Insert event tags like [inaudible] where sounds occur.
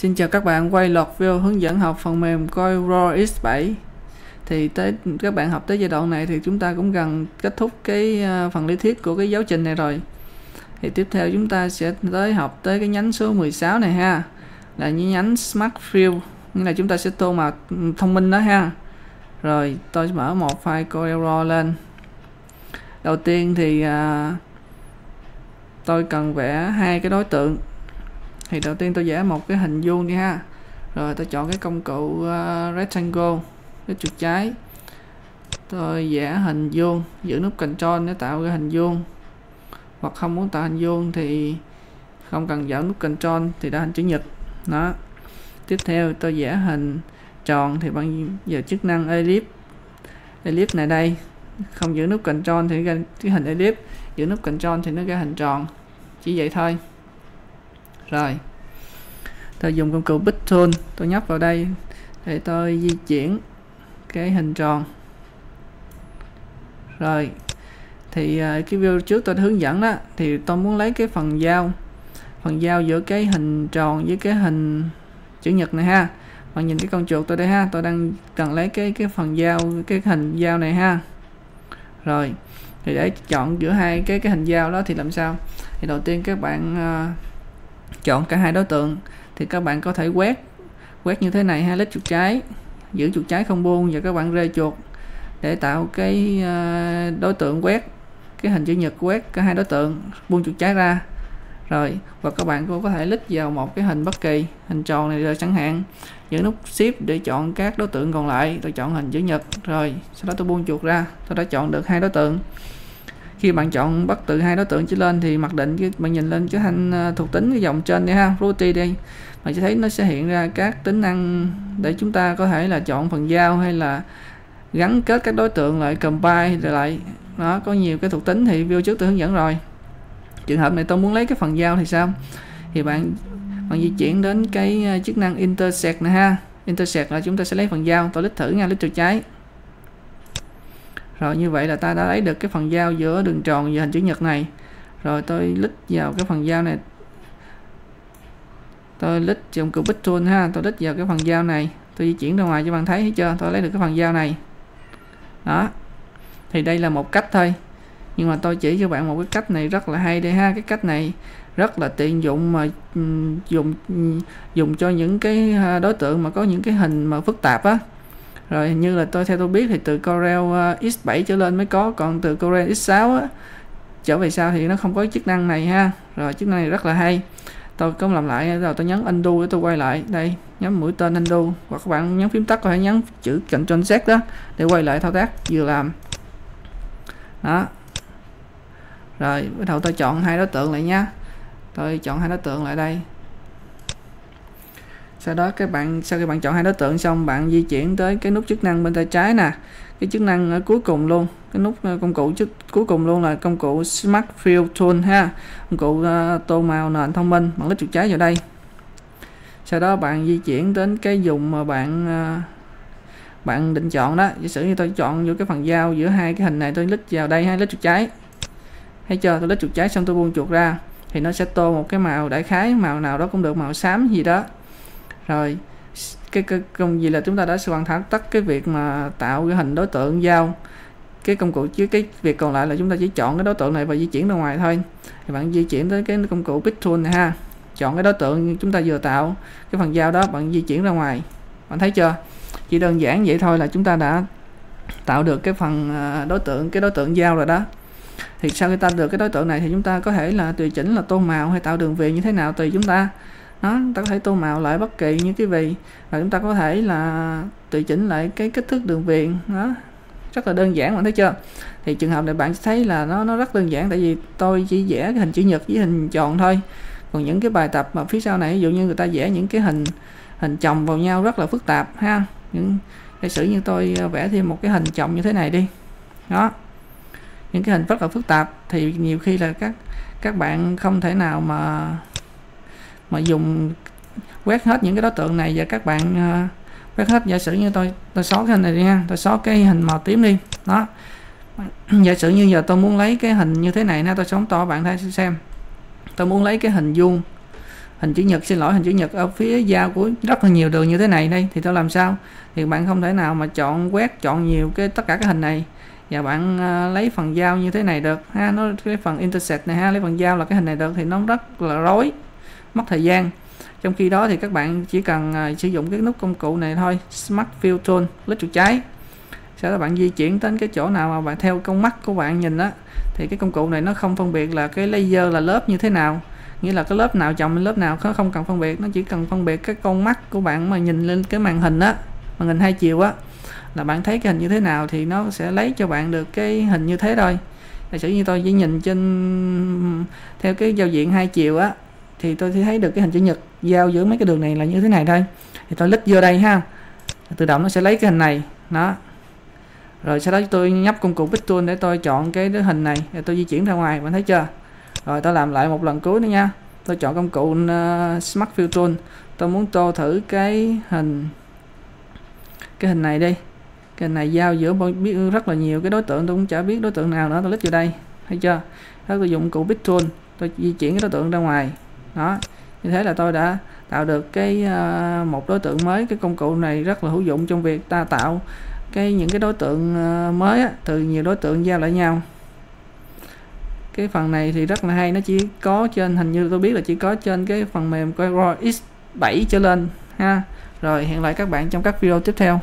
Xin chào các bạn quay lọt video hướng dẫn học phần mềm coi RAW X7 thì tới các bạn học tới giai đoạn này thì chúng ta cũng gần kết thúc cái à, phần lý thuyết của cái giáo trình này rồi. Thì tiếp theo chúng ta sẽ tới học tới cái nhánh số 16 này ha. Là nhánh Smart Fill nghĩa là chúng ta sẽ tô màu thông minh đó ha. Rồi tôi mở một file coi raw lên. Đầu tiên thì à, tôi cần vẽ hai cái đối tượng thì đầu tiên tôi vẽ một cái hình vuông đi ha. Rồi tôi chọn cái công cụ uh, rectangle cái chuột trái. Tôi vẽ hình vuông giữ nút control để tạo cái hình vuông. Hoặc không muốn tạo hình vuông thì không cần giữ nút control thì đã hình chữ nhật. Đó. Tiếp theo tôi vẽ hình tròn thì bằng giờ chức năng ellipse ellipse này đây không giữ nút control thì ra cái hình ellipse giữ nút control thì nó ra hình tròn. Chỉ vậy thôi rồi. Tôi dùng công cụ Bit Tool, tôi nhấp vào đây để tôi di chuyển cái hình tròn. Rồi, thì à, cái video trước tôi đã hướng dẫn đó, thì tôi muốn lấy cái phần giao phần giao giữa cái hình tròn với cái hình chữ nhật này ha. Bạn nhìn cái con chuột tôi đây ha, tôi đang cần lấy cái cái phần giao cái hình giao này ha. Rồi, thì để chọn giữa hai cái cái hình giao đó thì làm sao? Thì đầu tiên các bạn à, chọn cả hai đối tượng, thì các bạn có thể quét quét như thế này ha lít chuột trái, giữ chuột trái không buông và các bạn rê chuột để tạo cái ờ, đối tượng quét, cái hình chữ nhật quét cả hai đối tượng, buông chuột trái ra. Rồi, và các bạn cũng có thể lít vào một cái hình bất kỳ, hình tròn này rồi chẳng hạn. Giữ nút shift để chọn các đối tượng còn lại, tôi chọn hình chữ nhật, rồi sau đó tôi buông chuột ra, tôi đã chọn được hai đối tượng khi bạn chọn bắt từ hai đối tượng trở lên thì mặc định cái bạn nhìn lên cái thanh ờ, thuộc tính cái dòng trên đi ha Property đi, bạn sẽ thấy nó sẽ hiện ra các tính năng để chúng ta có thể là chọn phần giao hay là gắn kết các đối tượng lại combine rồi lại nó có nhiều cái thuộc tính thì video trước tôi hướng dẫn rồi. Trường hợp này tôi muốn lấy cái phần giao thì sao? Thì bạn bạn di chuyển đến cái ờ, chức năng intersect này ha. Intersect là chúng ta sẽ lấy phần giao tôi lít thử nha lít chuột trái rồi như vậy là ta đã lấy được cái phần giao giữa đường tròn và hình chữ nhật này. Rồi tôi lít vào cái phần giao này. Tôi lít dùng cụ bích tool ha, tôi lít vào cái phần giao này. Tôi di chuyển ra ngoài cho bạn thấy thấy chưa? Tôi lấy được cái phần giao này. Đó. Thì đây là một cách thôi. Nhưng mà tôi chỉ cho bạn một cái cách này rất là hay đây ha. Cái cách này rất là tiện dụng mà dùng dùng cho những cái à, đối tượng mà có những cái hình mà phức tạp á rồi như là tôi, theo tôi biết thì từ Corel ờ, X7 trở lên mới có, còn từ Corel X6 á, trở về sau thì nó không có chức năng này ha. Rồi chức năng này rất là hay. Tôi cũng làm lại, rồi tôi nhấn undo để tôi quay lại. Đây nhấn mũi tên undo hoặc các bạn nhấn phím tắt có thể nhấn chữ Ctrl Z đó, để quay lại thao tác vừa làm. Đó. Rồi bắt đầu tôi chọn hai đối tượng lại nha. Tôi chọn hai đối tượng lại đây sau đó các bạn sau khi bạn chọn hai đối tượng xong bạn di chuyển tới cái nút chức năng bên tay trái nè. Cái chức năng ở cuối cùng luôn cái nút ờ, công cụ chức cuối cùng luôn là công cụ Smart Fill Tool ha. Công cụ uh, tô màu nền thông minh bạn lít chuột trái vào đây. Sau đó bạn di chuyển đến cái dùng mà bạn uh, bạn định chọn đó. Giả sử như tôi chọn vô cái phần giao giữa hai cái hình này tôi lít vào đây hai lít chuột trái. Thấy chưa? Tôi lít chuột trái xong tôi buông chuột ra. Thì nó sẽ tô một cái màu đại khái màu nào đó cũng được màu xám gì đó rồi cái, cái công gì là chúng ta đã hoàn thành tất cái việc mà tạo cái hình đối tượng giao. Cái công cụ chứ cái việc còn lại là chúng ta chỉ chọn cái đối tượng này và di chuyển ra ngoài thôi. Thì bạn di chuyển tới cái công cụ pick tool này ha. Chọn cái đối tượng chúng ta vừa tạo cái phần giao đó bạn di chuyển ra ngoài. Bạn thấy chưa? Chỉ đơn giản vậy thôi là chúng ta đã tạo được cái phần à, đối tượng cái đối tượng giao rồi đó. Thì sau khi ta được cái đối tượng này thì chúng ta có thể là tùy chỉnh là tô màu hay tạo đường viền như thế nào tùy chúng ta nó ta có thể tô màu lại bất kỳ như cái vị. Và chúng ta có thể là tùy chỉnh lại cái kích thước đường viền, đó. Rất là đơn giản, bạn thấy chưa? Thì trường hợp này bạn thấy là nó nó rất đơn giản, tại vì tôi chỉ vẽ cái hình chữ nhật với hình tròn thôi. Còn những cái bài tập mà phía sau này, ví dụ như người ta vẽ những cái hình hình chồng vào nhau rất là phức tạp, ha? Những giả sử như tôi ờ, vẽ thêm một cái hình chồng như thế này đi. Đó. Những cái hình rất là phức tạp, thì nhiều khi là các các bạn không thể nào mà mà dùng quét hết những cái đối tượng này và các bạn uh, quét hết giả sử như tôi tôi xóa cái hình này đi nha tôi xóa cái hình màu tím đi. Đó. [clears throat] Giả sử như giờ tôi muốn lấy cái hình như thế này nè, tôi sống to bạn thấy xem. Tôi muốn lấy cái hình vuông hình chữ nhật xin lỗi hình chữ nhật ở phía giao của rất là nhiều đường như thế này đây. Thì tôi làm sao? Thì bạn không thể nào mà chọn quét chọn nhiều cái tất cả các hình này. Và bạn uh, lấy phần giao như thế này được ha. Nó cái phần intersect này ha lấy phần giao là cái hình này được thì nó rất là rối mất thời gian. Trong khi đó thì các bạn chỉ cần à, sử dụng cái nút công cụ này thôi, Smart Fill Tool lít chuột trái. Sau đó bạn di chuyển đến cái chỗ nào mà bạn, theo con mắt của bạn nhìn á, thì cái công cụ này nó không phân biệt là cái layer là lớp như thế nào. Nghĩa là cái lớp nào chồng lên lớp nào, nó không cần phân biệt, nó chỉ cần phân biệt cái con mắt của bạn mà nhìn lên cái màn hình á, màn hình hai chiều á, là bạn thấy cái hình như thế nào thì nó sẽ lấy cho bạn được cái hình như thế thôi. Giả sử như tôi chỉ nhìn trên, theo cái giao diện hai chiều á thì tôi thấy được cái hình chữ nhật giao giữa mấy cái đường này là như thế này thôi. Thì tôi lít vô đây ha. Tự động nó sẽ lấy cái hình này. Nó rồi sau đó tôi nhấp công cụ pick tool để tôi chọn cái hình này. Để tôi di chuyển ra ngoài bạn thấy chưa? Rồi tôi làm lại một lần cuối nữa nha. Tôi chọn công cụ uh, Smart Fill Tool tôi muốn tô thử cái hình cái hình này đi. Cái hình này giao giữa biết rất là nhiều. Cái đối tượng tôi cũng chả biết đối tượng nào nữa. Tôi lít vô đây. Thấy chưa? Đó tôi dùng cụ Pick Tool tôi di chuyển cái đối tượng ra ngoài đó như thế là tôi đã tạo được cái uh, một đối tượng mới. Cái công cụ này rất là hữu dụng trong việc ta tạo cái những cái đối tượng uh, mới á, từ nhiều đối tượng giao lại nhau. Cái phần này thì rất là hay nó chỉ có trên hình như tôi biết là chỉ có trên cái phần mềm Quiro X7 trở lên ha. Rồi hẹn lại các bạn trong các video tiếp theo.